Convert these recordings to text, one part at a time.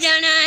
Jana.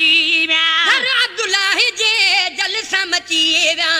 मची विया। हर अब्दुलाही जे जलसा मची विया